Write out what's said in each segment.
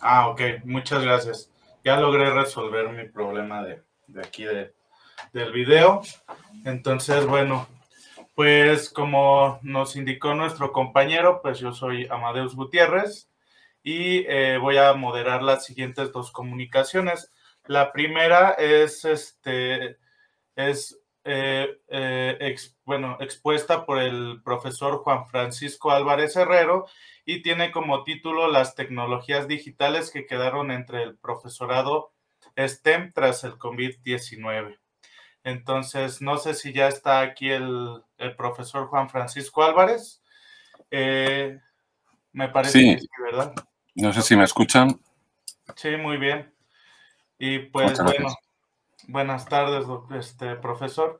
Ah, ok, muchas gracias. Ya logré resolver mi problema de, aquí del video. Entonces, bueno, pues como nos indicó nuestro compañero, pues yo soy Amadeus Gutiérrez y eh, voy a moderar las siguientes dos comunicaciones. La primera es, este, es eh, eh, bueno, expuesta por el profesor Juan Francisco Álvarez Herrero y tiene como título Las tecnologías digitales que quedaron entre el profesorado STEM tras el COVID-19. Entonces, no sé si ya está aquí el, profesor Juan Francisco Álvarez. me parece que sí, ¿verdad? No sé si me escuchan. Sí, muy bien. Y pues bueno, buenas tardes, este, profesor.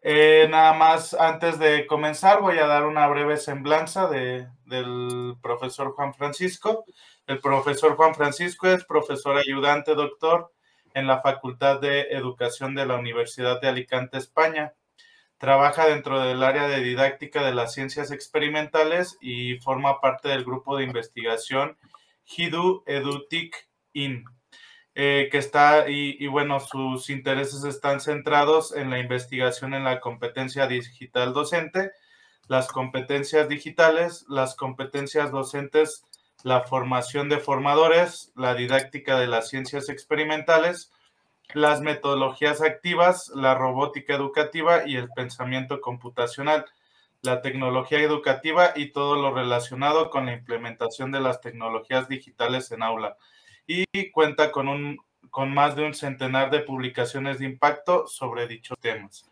Eh, nada más, antes de comenzar, voy a dar una breve semblanza de, del profesor Juan Francisco. El profesor Juan Francisco es profesor ayudante doctor en la Facultad de Educación de la Universidad de Alicante, España. Trabaja dentro del área de didáctica de las ciencias experimentales y forma parte del grupo de investigación Hidu Edutic In, eh, que está, y, bueno, sus intereses están centrados en la investigación en la competencia digital docente, las competencias digitales, las competencias docentes, la formación de formadores, la didáctica de las ciencias experimentales, las metodologías activas, la robótica educativa y el pensamiento computacional la tecnología educativa y todo lo relacionado con la implementación de las tecnologías digitales en aula. Y cuenta con, un, con más de un centenar de publicaciones de impacto sobre dichos temas.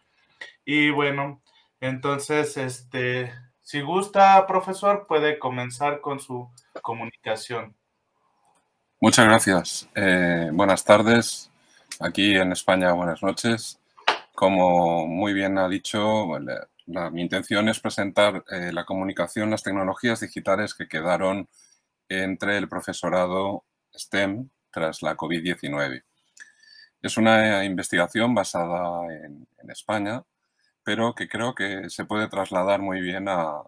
Y bueno, entonces, este, si gusta, profesor, puede comenzar con su comunicación. Muchas gracias. Eh, buenas tardes. Aquí en España, buenas noches. Como muy bien ha dicho, mi intención es presentar eh, la comunicación, las tecnologías digitales que quedaron entre el profesorado STEM tras la COVID-19. Es una investigación basada en, España, pero que creo que se puede trasladar muy bien a,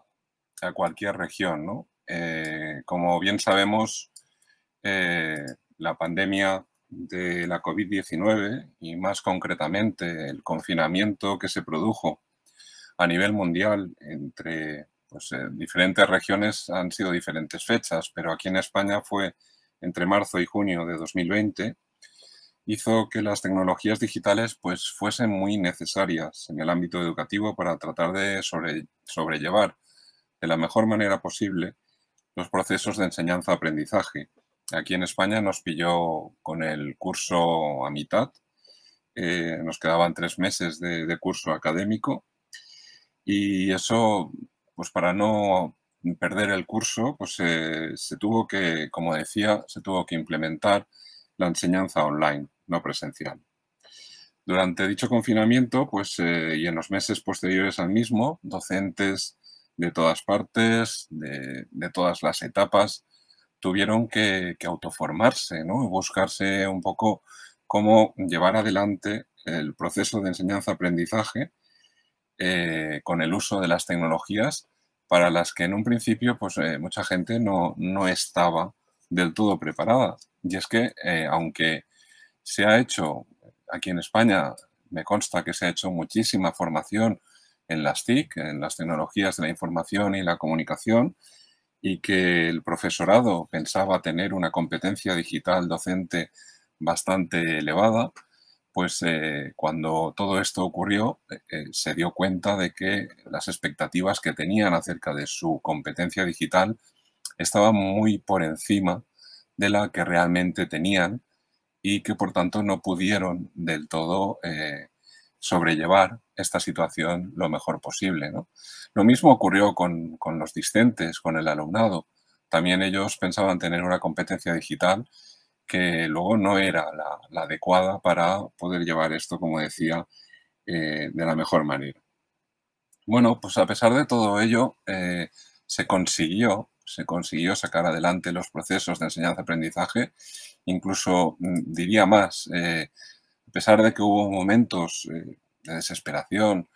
cualquier región. Eh, como bien sabemos, eh, la pandemia de la COVID-19 y más concretamente el confinamiento que se produjo a nivel mundial entre pues, eh, diferentes regiones han sido diferentes fechas, pero aquí en España fue entre marzo y junio de 2020, hizo que las tecnologías digitales pues, fuesen muy necesarias en el ámbito educativo para tratar de sobrellevar de la mejor manera posible los procesos de enseñanza-aprendizaje. Aquí en España nos pilló con el curso a mitad, eh, nos quedaban tres meses de curso académico y eso, pues para no perder el curso, pues se tuvo que, como decía, se tuvo que implementar la enseñanza online, no presencial. Durante dicho confinamiento, pues, eh, y en los meses posteriores al mismo, docentes de todas partes, de, todas las etapas, tuvieron que, que autoformarse, ¿no? buscarse un poco cómo llevar adelante el proceso de enseñanza-aprendizaje eh, con el uso de las tecnologías para las que en un principio pues, eh, mucha gente no, estaba del todo preparada. Y es que, eh, aunque se ha hecho, aquí en España me consta que se ha hecho muchísima formación en las TIC, en las tecnologías de la información y la comunicación, y que el profesorado pensaba tener una competencia digital docente bastante elevada, pues eh, cuando todo esto ocurrió eh, eh, se dio cuenta de que las expectativas que tenían acerca de su competencia digital estaban muy por encima de la que realmente tenían y que por tanto no pudieron del todo sobrellevar esta situación lo mejor posible. Lo mismo ocurrió con, los discentes, con el alumnado. También ellos pensaban tener una competencia digital que luego no era la, adecuada para poder llevar esto, como decía, eh, de la mejor manera. Bueno, pues a pesar de todo ello, eh, se consiguió, se consiguió sacar adelante los procesos de enseñanza-aprendizaje, incluso mm, diría más, eh, a pesar de que hubo momentos de desesperación,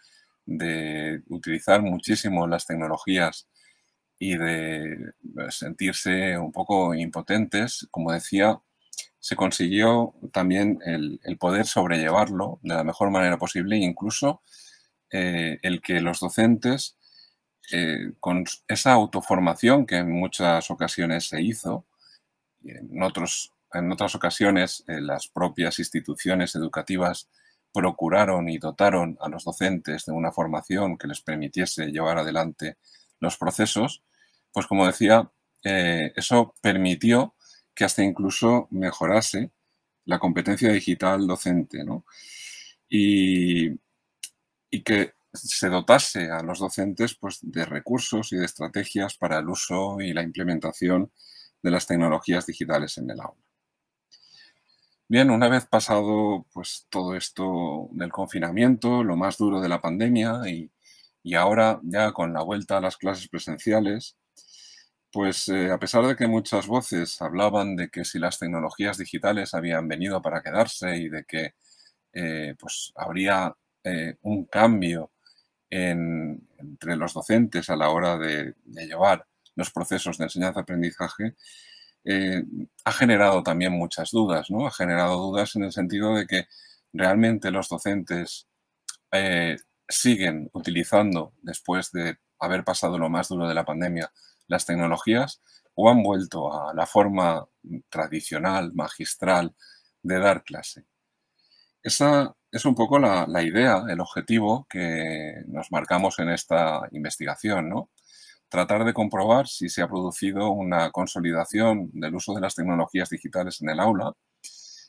de utilizar muchísimo las tecnologías y de sentirse un poco impotentes, como decía, se consiguió también el, poder sobrellevarlo de la mejor manera posible, incluso eh, el que los docentes, eh, con esa autoformación que en muchas ocasiones se hizo, y en, otros, en otras ocasiones eh, las propias instituciones educativas procuraron y dotaron a los docentes de una formación que les permitiese llevar adelante los procesos, pues como decía, eso permitió que hasta incluso mejorase la competencia digital docente, ¿no? Y, que se dotase a los docentes pues, de recursos y de estrategias para el uso y la implementación de las tecnologías digitales en el aula. Bien, una vez pasado pues, todo esto del confinamiento, lo más duro de la pandemia y, y ahora ya con la vuelta a las clases presenciales, pues eh, a pesar de que muchas voces hablaban de que si las tecnologías digitales habían venido para quedarse y de que eh, pues habría eh, un cambio entre los docentes a la hora de, llevar los procesos de enseñanza-aprendizaje, ha generado también muchas dudas, ¿no? Ha generado dudas en el sentido de que realmente los docentes siguen utilizando, después de haber pasado lo más duro de la pandemia, las tecnologías o han vuelto a la forma tradicional, magistral de dar clase. Esa es un poco la, idea, el objetivo que nos marcamos en esta investigación, ¿no? Tratar de comprobar si se ha producido una consolidación del uso de las tecnologías digitales en el aula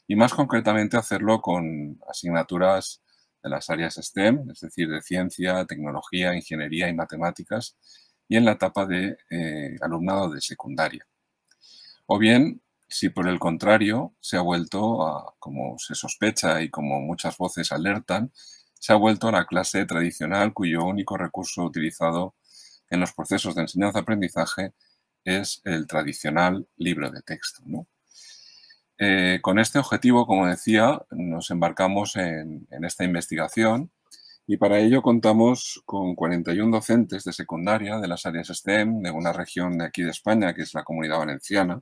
y más concretamente hacerlo con asignaturas de las áreas STEM, es decir, de ciencia, tecnología, ingeniería y matemáticas, y en la etapa de eh, alumnado de secundaria. O bien, si por el contrario se ha vuelto, como se sospecha y como muchas voces alertan, se ha vuelto a la clase tradicional cuyo único recurso utilizado en los procesos de enseñanza-aprendizaje es el tradicional libro de texto. Eh, con este objetivo, como decía, nos embarcamos en esta investigación y para ello contamos con 41 docentes de secundaria de las áreas STEM de una región de aquí de España, que es la Comunidad Valenciana,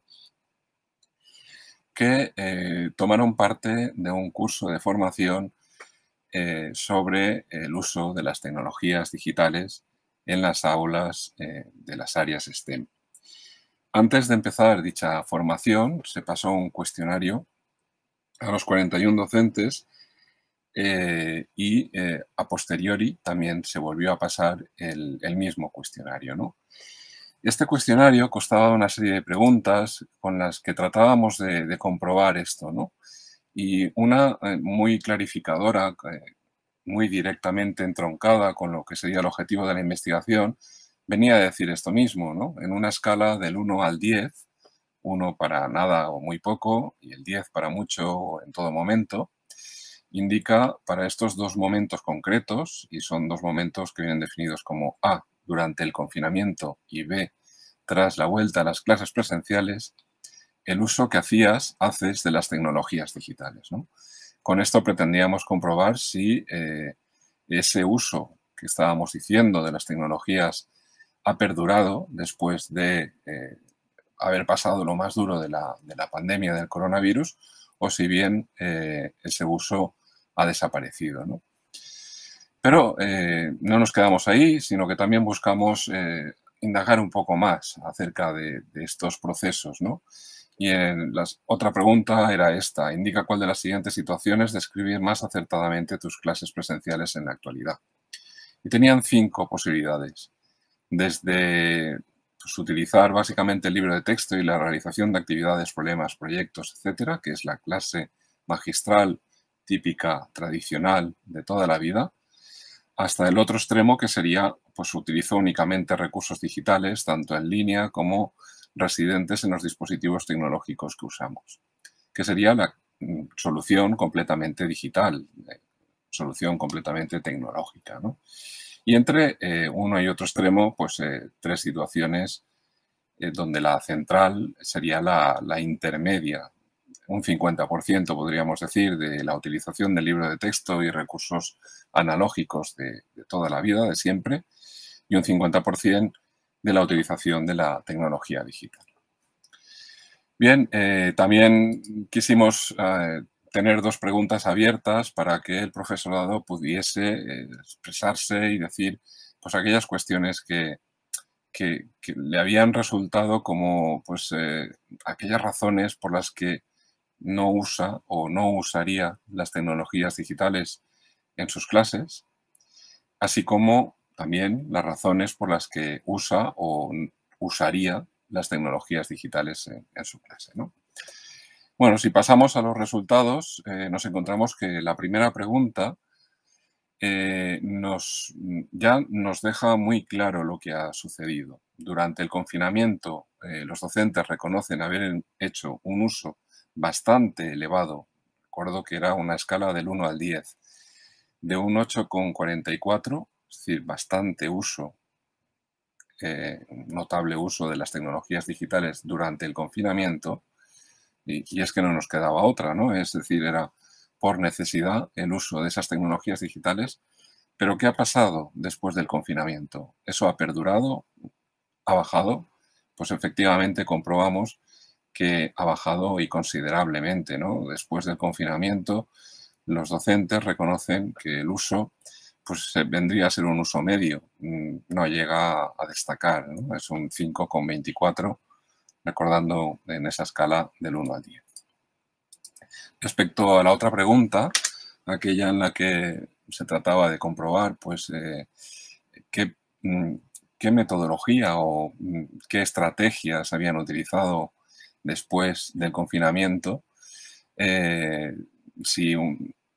que eh, tomaron parte de un curso de formación eh, sobre el uso de las tecnologías digitales en las aulas eh, de las áreas STEM. Antes de empezar dicha formación, se pasó un cuestionario a los 41 docentes eh, y eh, a posteriori también se volvió a pasar el, mismo cuestionario. ¿no? Este cuestionario costaba una serie de preguntas con las que tratábamos de, comprobar esto. ¿no? Y una eh, muy clarificadora, muy directamente entroncada con lo que sería el objetivo de la investigación, venía a decir esto mismo, ¿no? En una escala del 1 al 10, 1 para nada o muy poco y el 10 para mucho en todo momento, indica para estos dos momentos concretos, y son dos momentos que vienen definidos como A, durante el confinamiento, y B, tras la vuelta a las clases presenciales, el uso que hacías, haces de las tecnologías digitales. Con esto pretendíamos comprobar si eh, ese uso que estábamos diciendo de las tecnologías ha perdurado después de eh, haber pasado lo más duro de la, pandemia del coronavirus o si bien eh, ese uso ha desaparecido. ¿no? Pero eh, no nos quedamos ahí, sino que también buscamos eh, indagar un poco más acerca de, estos procesos. ¿no? Y en las, otra pregunta era esta, indica cuál de las siguientes situaciones describir más acertadamente tus clases presenciales en la actualidad. Y tenían cinco posibilidades, desde pues, utilizar básicamente el libro de texto y la realización de actividades, problemas, proyectos, etcétera, que es la clase magistral típica, tradicional de toda la vida, hasta el otro extremo que sería, pues utilizo únicamente recursos digitales, tanto en línea como residentes en los dispositivos tecnológicos que usamos, que sería la mm, solución completamente digital, eh, solución completamente tecnológica. Y entre eh, uno y otro extremo, pues eh, tres situaciones donde la central sería la, la intermedia, un 50%, podríamos decir, de la utilización del libro de texto y recursos analógicos de, toda la vida, de siempre, y un 50% de la utilización de la tecnología digital. Bien, eh, también quisimos eh, tener dos preguntas abiertas para que el profesorado pudiese eh, expresarse y decir pues, aquellas cuestiones que, que, le habían resultado como pues, aquellas razones por las que no usa o no usaría las tecnologías digitales en sus clases, así como también las razones por las que usa o usaría las tecnologías digitales en, su clase. Bueno, si pasamos a los resultados, eh, nos encontramos que la primera pregunta eh, nos, ya nos deja muy claro lo que ha sucedido. Durante el confinamiento, eh, los docentes reconocen haber hecho un uso bastante elevado, recuerdo que era una escala del 1 al 10, de un 8,44, es decir, bastante uso, eh, notable uso de las tecnologías digitales durante el confinamiento, y, y, es que no nos quedaba otra, ¿no? Es decir, era por necesidad el uso de esas tecnologías digitales, pero ¿qué ha pasado después del confinamiento? ¿Eso ha perdurado? ¿Ha bajado? Pues efectivamente comprobamos que ha bajado y considerablemente. ¿no? Después del confinamiento, los docentes reconocen que el uso pues, vendría a ser un uso medio, mm, no llega a destacar, es un 5,24, recordando en esa escala del 1 al 10. Respecto a la otra pregunta, aquella en la que se trataba de comprobar pues, eh, qué, mm, qué metodología o mm, qué estrategias habían utilizado después del confinamiento, eh, si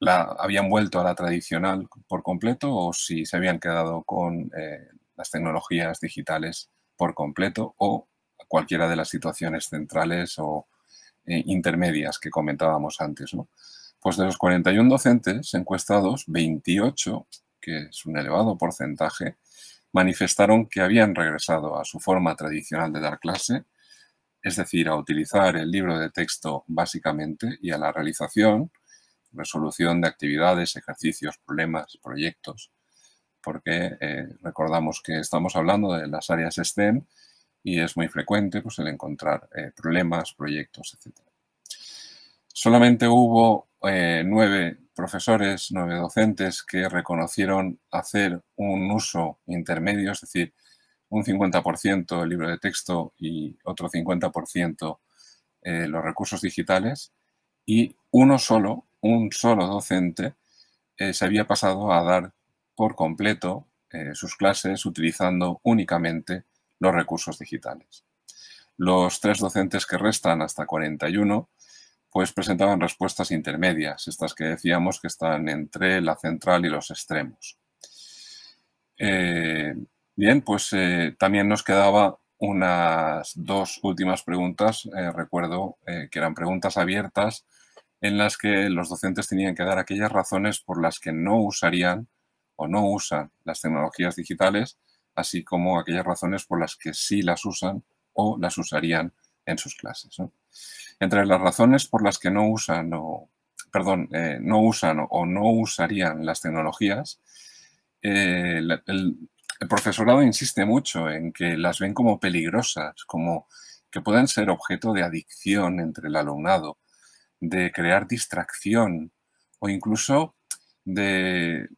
la, habían vuelto a la tradicional por completo o si se habían quedado con eh, las tecnologías digitales por completo o cualquiera de las situaciones centrales o eh, intermedias que comentábamos antes. Pues de los 41 docentes encuestados, 28, que es un elevado porcentaje, manifestaron que habían regresado a su forma tradicional de dar clase es decir, a utilizar el libro de texto básicamente y a la realización, resolución de actividades, ejercicios, problemas, proyectos, porque eh, recordamos que estamos hablando de las áreas STEM y es muy frecuente pues, el encontrar eh, problemas, proyectos, etc. Solamente hubo eh, nueve profesores, nueve docentes que reconocieron hacer un uso intermedio, es decir, un 50% el libro de texto y otro 50% eh, los recursos digitales y uno solo, un solo docente eh, se había pasado a dar por completo eh, sus clases utilizando únicamente los recursos digitales. Los tres docentes que restan, hasta 41, pues presentaban respuestas intermedias, estas que decíamos que están entre la central y los extremos. Bien, pues eh, también nos quedaba unas dos últimas preguntas, eh, recuerdo eh, que eran preguntas abiertas en las que los docentes tenían que dar aquellas razones por las que no usarían o no usan las tecnologías digitales, así como aquellas razones por las que sí las usan o las usarían en sus clases. Entre las razones por las que no usan o, perdón, no usan o no usarían las tecnologías, el, el profesorado insiste mucho en que las ven como peligrosas, como que pueden ser objeto de adicción entre el alumnado, de crear distracción o incluso de,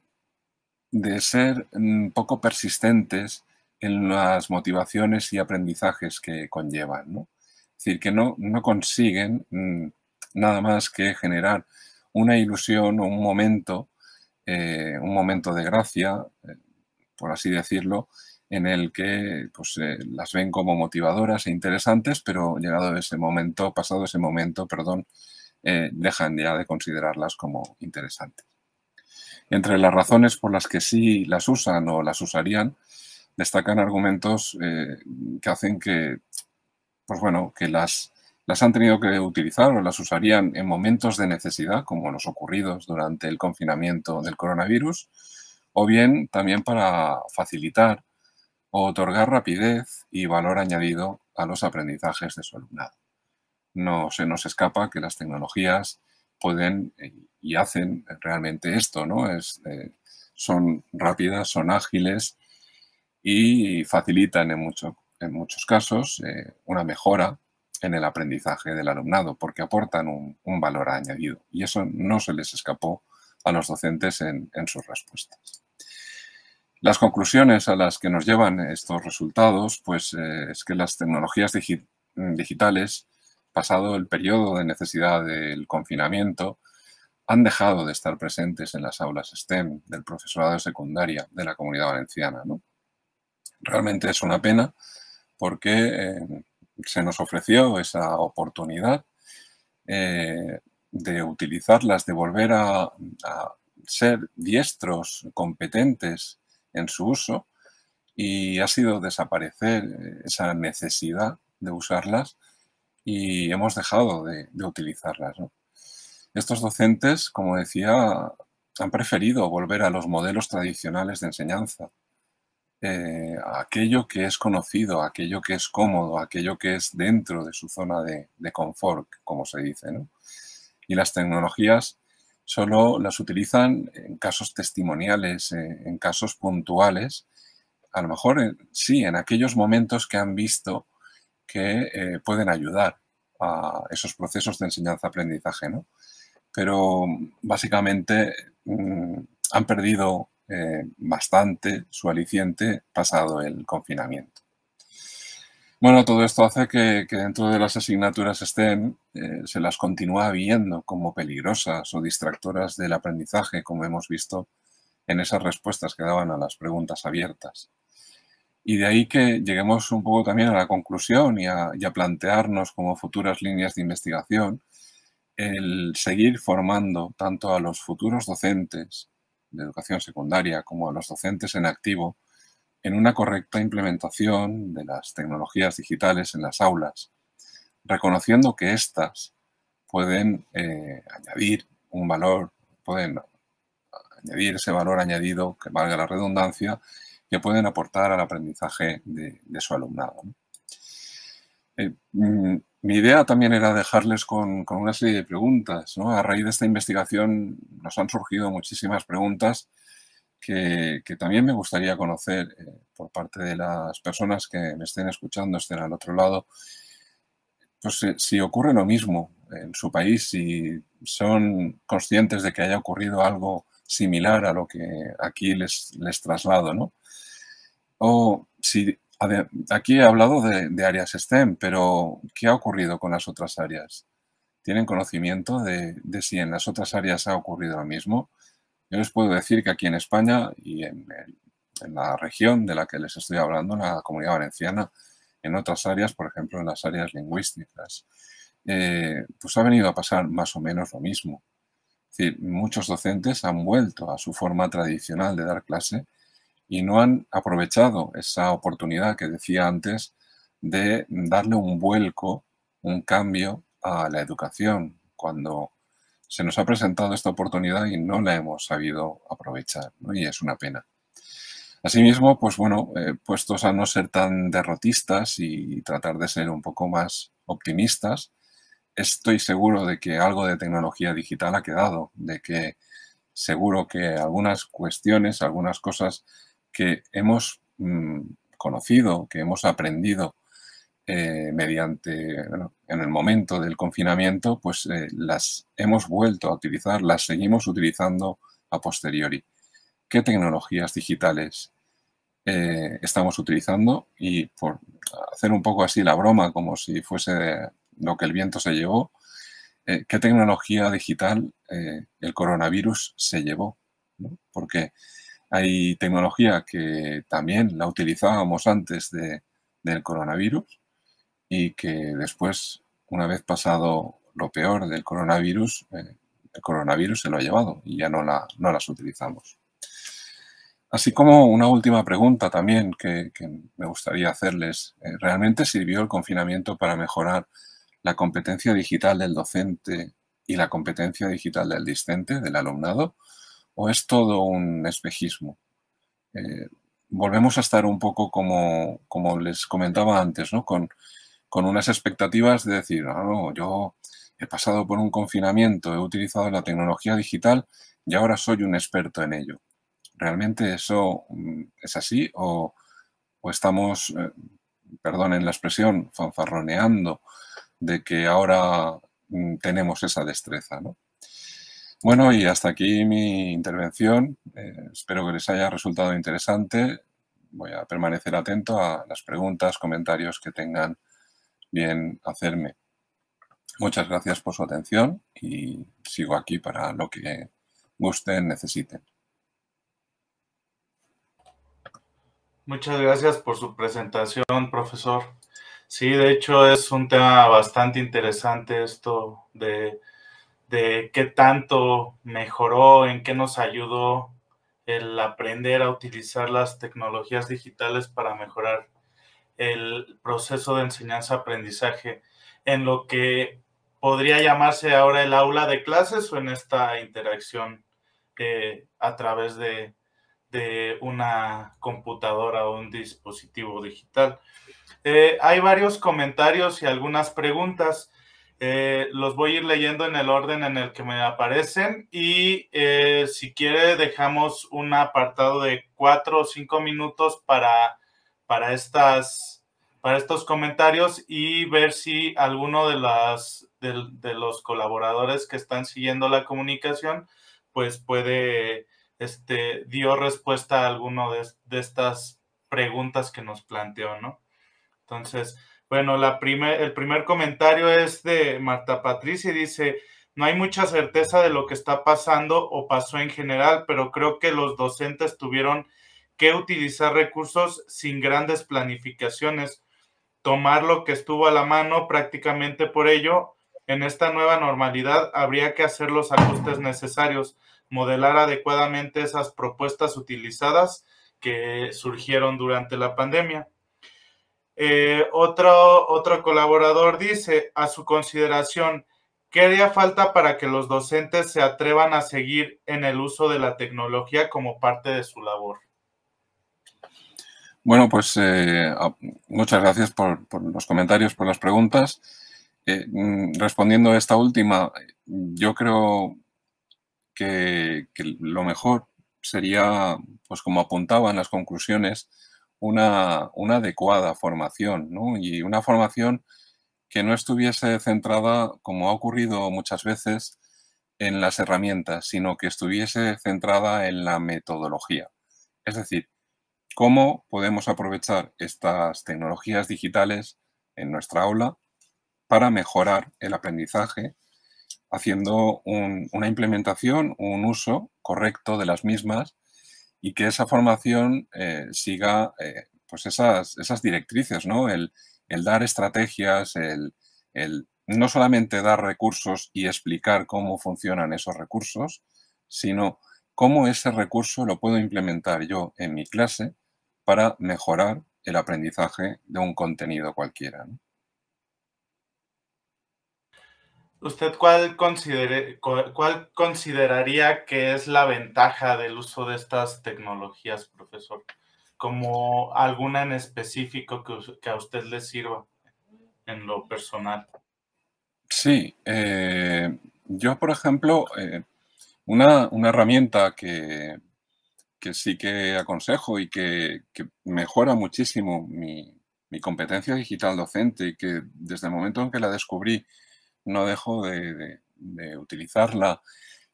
de ser un poco persistentes en las motivaciones y aprendizajes que conllevan. Es decir, que no, no consiguen mm, nada más que generar una ilusión o un momento, eh, un momento de gracia, eh, por así decirlo, en el que pues, eh, las ven como motivadoras e interesantes, pero llegado ese momento, pasado ese momento, perdón, eh, dejan ya de considerarlas como interesantes. Entre las razones por las que sí las usan o las usarían, destacan argumentos eh, que hacen que, pues bueno, que las, las han tenido que utilizar o las usarían en momentos de necesidad, como los ocurridos durante el confinamiento del coronavirus, o bien también para facilitar o otorgar rapidez y valor añadido a los aprendizajes de su alumnado. No se nos escapa que las tecnologías pueden y hacen realmente esto, ¿no? Es, eh, son rápidas, son ágiles y facilitan en, en muchos casos eh, una mejora en el aprendizaje del alumnado porque aportan un, valor añadido y eso no se les escapó a los docentes en, sus respuestas. Las conclusiones a las que nos llevan estos resultados pues, eh, es que las tecnologías digitales, pasado el periodo de necesidad del confinamiento, han dejado de estar presentes en las aulas STEM del profesorado de secundaria de la comunidad valenciana. Realmente es una pena porque eh, se nos ofreció esa oportunidad eh, de utilizarlas, de volver a, ser diestros, competentes en su uso y ha sido desaparecer eh, esa necesidad de usarlas y hemos dejado de, utilizarlas. Estos docentes, como decía, han preferido volver a los modelos tradicionales de enseñanza, eh, aquello que es conocido, aquello que es cómodo, aquello que es dentro de su zona de, confort, como se dice. Y las tecnologías solo las utilizan en casos testimoniales, eh, en casos puntuales, a lo mejor eh, sí, en aquellos momentos que han visto que pueden ayudar a esos procesos de enseñanza-aprendizaje, ¿no? Pero básicamente mm, han perdido eh, bastante su aliciente pasado el confinamiento. Bueno, todo esto hace que, dentro de las asignaturas STEM eh, se las continúa viendo como peligrosas o distractoras del aprendizaje, como hemos visto en esas respuestas que daban a las preguntas abiertas. Y de ahí que lleguemos un poco también a la conclusión y a, y a plantearnos como futuras líneas de investigación el seguir formando tanto a los futuros docentes de educación secundaria como a los docentes en activo en una correcta implementación de las tecnologías digitales en las aulas, reconociendo que éstas pueden eh, añadir un valor, pueden añadir ese valor añadido, que valga la redundancia, que pueden aportar al aprendizaje de, su alumnado. Eh, mm, mi idea también era dejarles con, una serie de preguntas. A raíz de esta investigación nos han surgido muchísimas preguntas que, también me gustaría conocer eh, por parte de las personas que me estén escuchando, estén al otro lado. Pues eh, si ocurre lo mismo en su país, si son conscientes de que haya ocurrido algo similar a lo que aquí les, les traslado, ¿no? O si Aquí he hablado de, áreas STEM, pero ¿qué ha ocurrido con las otras áreas? ¿Tienen conocimiento de, si en las otras áreas ha ocurrido lo mismo? Yo les puedo decir que aquí en España y en, la región de la que les estoy hablando, en la comunidad valenciana, en otras áreas, por ejemplo en las áreas lingüísticas, eh, pues ha venido a pasar más o menos lo mismo. Es decir, muchos docentes han vuelto a su forma tradicional de dar clase y no han aprovechado esa oportunidad que decía antes de darle un vuelco, un cambio a la educación, cuando se nos ha presentado esta oportunidad y no la hemos sabido aprovechar, y es una pena. Asimismo, pues bueno, eh, puestos a no ser tan derrotistas y tratar de ser un poco más optimistas, estoy seguro de que algo de tecnología digital ha quedado, de que seguro que algunas cuestiones, algunas cosas que hemos mm, conocido, que hemos aprendido eh, mediante, en el momento del confinamiento, pues eh, las hemos vuelto a utilizar, las seguimos utilizando a posteriori. ¿Qué tecnologías digitales eh, estamos utilizando? Y por hacer un poco así la broma, como si fuese lo que el viento se llevó, ¿qué tecnología digital el coronavirus se llevó? Porque hay tecnología que también la utilizábamos antes del coronavirus y que después, una vez pasado lo peor del coronavirus, eh, el coronavirus se lo ha llevado y ya no, la, no las utilizamos. Así como una última pregunta también que, me gustaría hacerles. Eh, ¿Realmente sirvió el confinamiento para mejorar la competencia digital del docente y la competencia digital del discente, del alumnado? o es todo un espejismo? Eh, volvemos a estar un poco como, como les comentaba antes, ¿no? Con, unas expectativas de decir, ah, no, yo he pasado por un confinamiento, he utilizado la tecnología digital y ahora soy un experto en ello. ¿Realmente eso mm, es así o, o estamos, eh, perdonen la expresión, fanfarroneando de que ahora mm, tenemos esa destreza. Bueno, y hasta aquí mi intervención. Eh, espero que les haya resultado interesante. Voy a permanecer atento a las preguntas, comentarios que tengan hacerme. Muchas gracias por su atención y sigo aquí para lo que gusten, necesiten. Muchas gracias por su presentación, profesor. Sí, de hecho es un tema bastante interesante esto de, de qué tanto mejoró, en qué nos ayudó el aprender a utilizar las tecnologías digitales para mejorar el proceso de enseñanza-aprendizaje en lo que podría llamarse ahora el aula de clases o en esta interacción eh, a través de, de una computadora o un dispositivo digital. Eh, hay varios comentarios y algunas preguntas. Eh, los voy a ir leyendo en el orden en el que me aparecen y si quiere dejamos un apartado de cuatro o cinco minutos para, para, estas, para estos comentarios y ver si alguno de, las, de los colaboradores que están siguiendo la comunicación pues puede este, dio respuesta a alguno de, estas preguntas que nos planteó, ¿no? Entonces, bueno, la el primer comentario es de Marta Patricia y dice, no hay mucha certeza de lo que está pasando o pasó en general, pero creo que los docentes tuvieron que utilizar recursos sin grandes planificaciones, tomar lo que estuvo a la mano prácticamente por ello. En esta nueva normalidad habría que hacer los ajustes necesarios modelar adecuadamente esas propuestas utilizadas que surgieron durante la pandemia. Eh, otro, otro colaborador dice, a su consideración, ¿qué haría falta para que los docentes se atrevan a seguir en el uso de la tecnología como parte de su labor? Bueno, pues eh, muchas gracias por, los comentarios, por las preguntas. Eh, mm, respondiendo a esta última, yo creo que, lo mejor sería, pues como apuntaba en las conclusiones, una, adecuada formación, ¿no? Y una formación que no estuviese centrada, como ha ocurrido muchas veces, en las herramientas, sino que estuviese centrada en la metodología. Es decir, cómo podemos aprovechar estas tecnologías digitales en nuestra aula para mejorar el aprendizaje haciendo una implementación, un uso correcto de las mismas y que esa formación eh, siga eh, pues esas, esas, directrices, ¿no? El, dar estrategias, el, no solamente dar recursos y explicar cómo funcionan esos recursos, sino cómo ese recurso lo puedo implementar yo en mi clase para mejorar el aprendizaje de un contenido cualquiera. ¿Usted cuál, considere, cuál consideraría que es la ventaja del uso de estas tecnologías, profesor? Como alguna en específico que, a usted le sirva en lo personal. Sí, eh, yo por ejemplo, eh, una, herramienta que, sí que aconsejo y que, mejora muchísimo mi, competencia digital docente y que desde el momento en que la descubrí no dejo de, utilizarla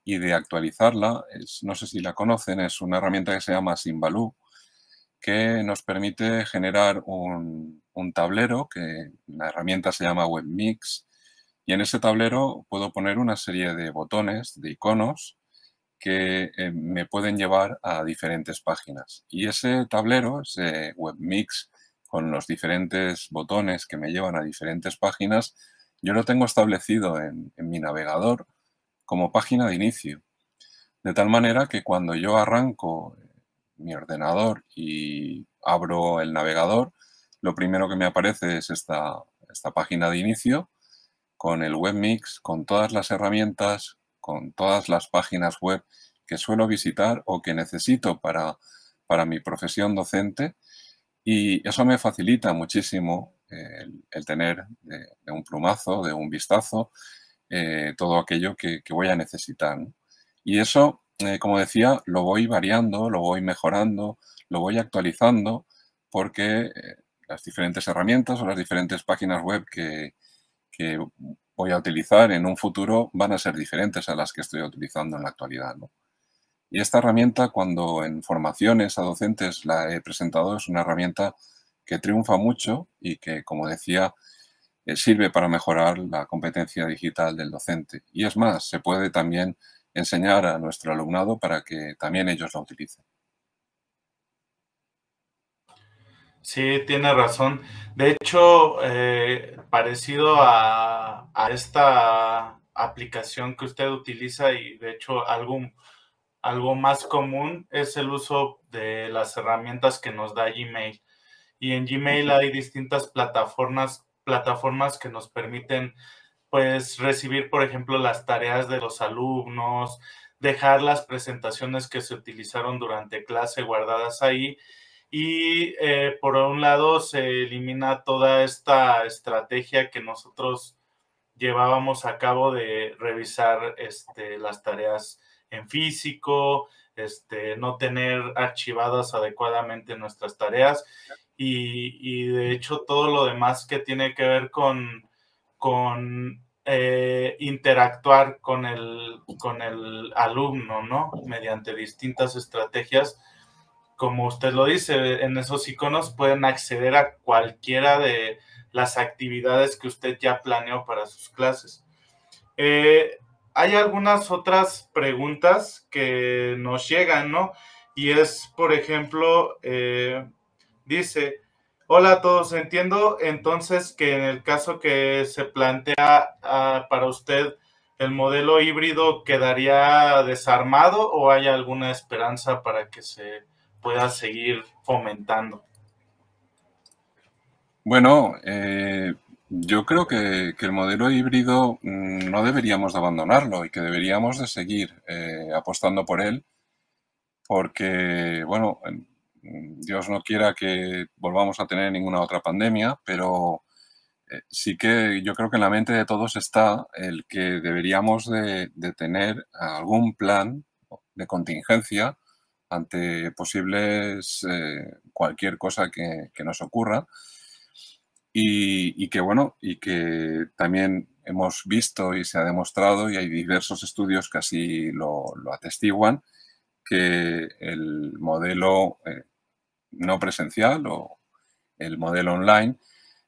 y de actualizarla. no sé si la conocen, es una herramienta que se llama Simbaloo, que nos permite generar un, tablero, que la herramienta se llama WebMix, y en ese tablero puedo poner una serie de botones, de iconos, que eh, me pueden llevar a diferentes páginas. Y ese tablero, ese WebMix, con los diferentes botones que me llevan a diferentes páginas, yo lo tengo establecido en, mi navegador como página de inicio. De tal manera que cuando yo arranco eh, mi ordenador y abro el navegador, lo primero que me aparece es esta, esta página de inicio con el webmix, con todas las herramientas, con todas las páginas web que suelo visitar o que necesito para, para mi profesión docente y eso me facilita muchísimo el, tener de, un plumazo, de un vistazo, eh, todo aquello que, voy a necesitar. Y eso, eh, como decía, lo voy variando, lo voy mejorando, lo voy actualizando porque eh, las diferentes herramientas o las diferentes páginas web que, voy a utilizar en un futuro van a ser diferentes a las que estoy utilizando en la actualidad. Y esta herramienta, cuando en formaciones a docentes la he presentado, es una herramienta que triunfa mucho y que, como decía, eh, sirve para mejorar la competencia digital del docente. Y es más, se puede también enseñar a nuestro alumnado para que también ellos la utilicen. Sí, tiene razón. De hecho, eh, parecido a, esta aplicación que usted utiliza y de hecho algo, algo más común es el uso de las herramientas que nos da Gmail. Y en Gmail hay distintas plataformas, plataformas que nos permiten pues recibir, por ejemplo, las tareas de los alumnos, dejar las presentaciones que se utilizaron durante clase guardadas ahí y eh, por un lado se elimina toda esta estrategia que nosotros llevábamos a cabo de revisar este, las tareas en físico, este, no tener archivadas adecuadamente nuestras tareas y, de hecho todo lo demás que tiene que ver con, eh, interactuar con el, con el alumno, ¿no? Mediante distintas estrategias. Como usted lo dice, en esos iconos pueden acceder a cualquiera de las actividades que usted ya planeó para sus clases. Eh, hay algunas otras preguntas que nos llegan, ¿no? Y es, por ejemplo, eh, dice, Hola a todos, entiendo entonces que en el caso que se plantea ah, para usted el modelo híbrido quedaría desarmado o hay alguna esperanza para que se pueda seguir fomentando. Bueno, eh, yo creo que, el modelo híbrido mm, no deberíamos de abandonarlo y que deberíamos de seguir eh, apostando por él porque, bueno, Mm, Dios no quiera que volvamos a tener ninguna otra pandemia, pero eh, sí que yo creo que en la mente de todos está el que deberíamos de, tener algún plan de contingencia ante posibles eh, cualquier cosa que, nos ocurra. Y, que bueno y que también hemos visto y se ha demostrado y hay diversos estudios que así lo, atestiguan que el modelo eh, no presencial o el modelo online,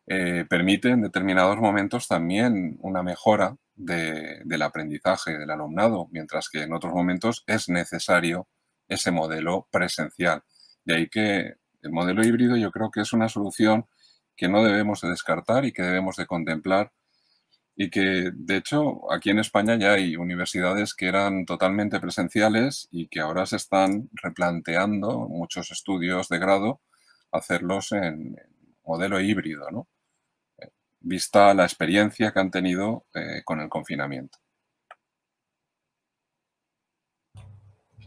eh, permite en determinados momentos también una mejora del aprendizaje del alumnado, mientras que en otros momentos es necesario ese modelo presencial. De ahí que el modelo híbrido yo creo que es una solución que no debemos de descartar y que debemos de contemplar y que de hecho aquí en España ya hay universidades que eran totalmente presenciales y que ahora se están replanteando muchos estudios de grado hacerlos en modelo híbrido, ¿no? Eh, vista la experiencia que han tenido eh, con el confinamiento.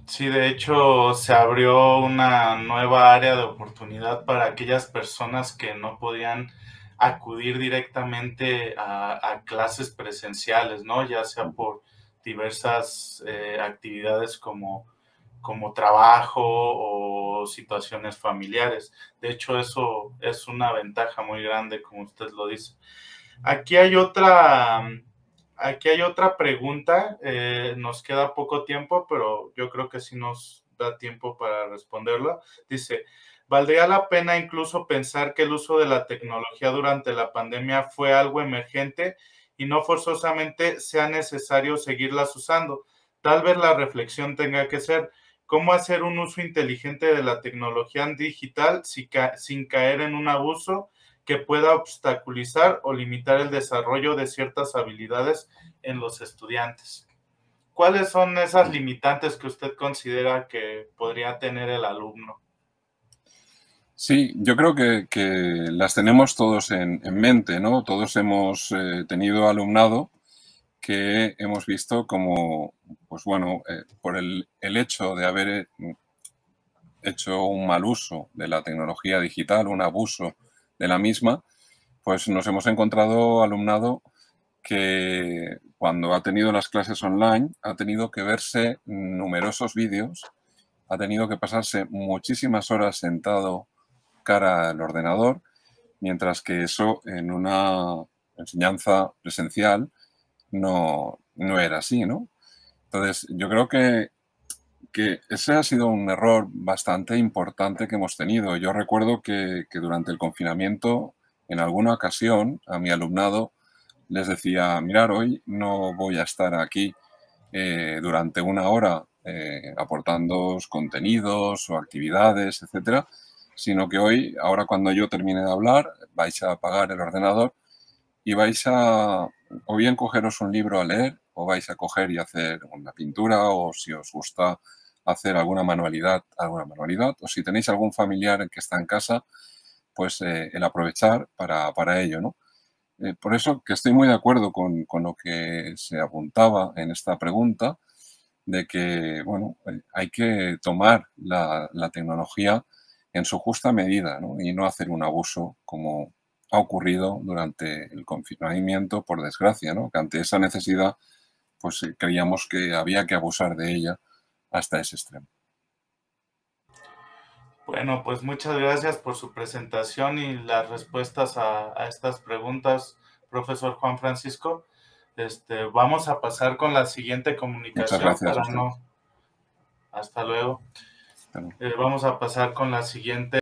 Sí, de hecho se abrió una nueva área de oportunidad para aquellas personas que no podían acudir directamente a, clases presenciales, ¿no? Ya sea por diversas eh, actividades como, como trabajo o situaciones familiares. De hecho, eso es una ventaja muy grande, como usted lo dice. Aquí hay otra, aquí hay otra pregunta. Eh, nos queda poco tiempo, pero yo creo que sí nos da tiempo para responderla. Dice, Valdría la pena incluso pensar que el uso de la tecnología durante la pandemia fue algo emergente y no forzosamente sea necesario seguirlas usando. Tal vez la reflexión tenga que ser cómo hacer un uso inteligente de la tecnología digital sin caer en un abuso que pueda obstaculizar o limitar el desarrollo de ciertas habilidades en los estudiantes. ¿Cuáles son esas limitantes que usted considera que podría tener el alumno? Sí, yo creo que, las tenemos todos en, mente, ¿no? Todos hemos eh, tenido alumnado que hemos visto como, pues bueno, eh, por el, hecho de haber eh, hecho un mal uso de la tecnología digital, un abuso de la misma, pues nos hemos encontrado alumnado que cuando ha tenido las clases online ha tenido que verse numerosos vídeos, ha tenido que pasarse muchísimas horas sentado cara al ordenador, mientras que eso en una enseñanza presencial no, no era así, ¿no? Entonces, yo creo que, ese ha sido un error bastante importante que hemos tenido. Yo recuerdo que, que durante el confinamiento, en alguna ocasión, a mi alumnado les decía, mirar, hoy no voy a estar aquí eh, durante una hora eh, aportando contenidos o actividades, etcétera, sino que hoy, ahora cuando yo termine de hablar, vais a apagar el ordenador y vais a o bien cogeros un libro a leer o vais a coger y hacer una pintura o si os gusta hacer alguna manualidad, alguna manualidad o si tenéis algún familiar que está en casa, pues eh, el aprovechar para, para ello, ¿no? Eh, por eso que estoy muy de acuerdo con, con, lo que se apuntaba en esta pregunta, de que, bueno, eh, hay que tomar la, la tecnología en su justa medida ¿no? y no hacer un abuso como ha ocurrido durante el confinamiento, por desgracia, ¿no? que ante esa necesidad pues creíamos que había que abusar de ella hasta ese extremo. Bueno, pues muchas gracias por su presentación y las respuestas a, a estas preguntas, profesor Juan Francisco. Este, vamos a pasar con la siguiente comunicación. Muchas gracias. Para no... Hasta luego. Eh, vamos a pasar con la siguiente.